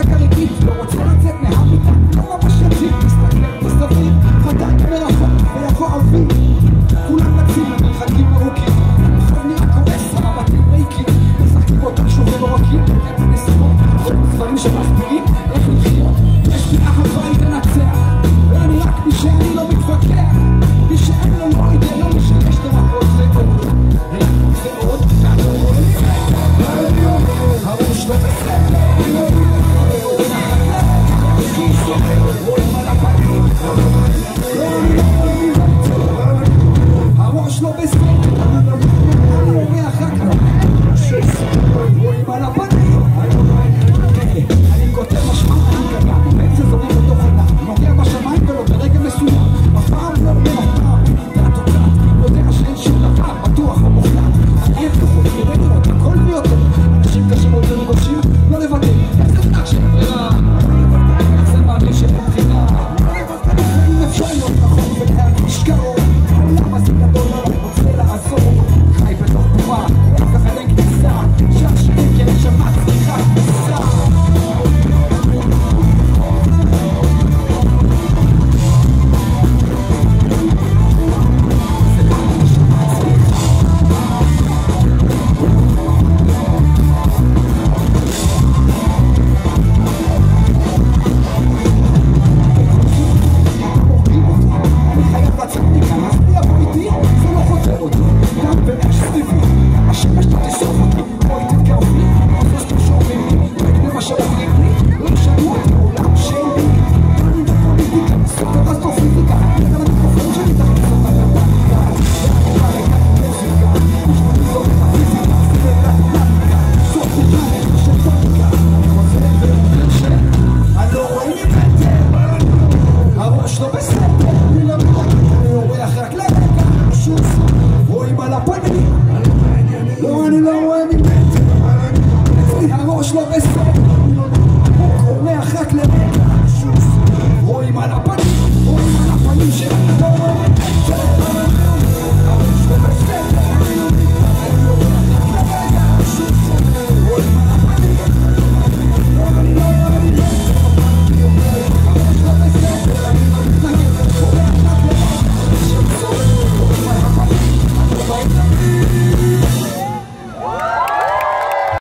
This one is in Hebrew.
חזק על לא רוצה לצאת מהמיטה, לא ממש יציב, מסתכל מסביב, חדק מרחוק ויבוא אבי, כולם רצים למרחקים ארוכים, עכשיו נראה כועס, המבטים ריקים, משחקים אותך שובר עורקים, נסיבות, דברים שמספיק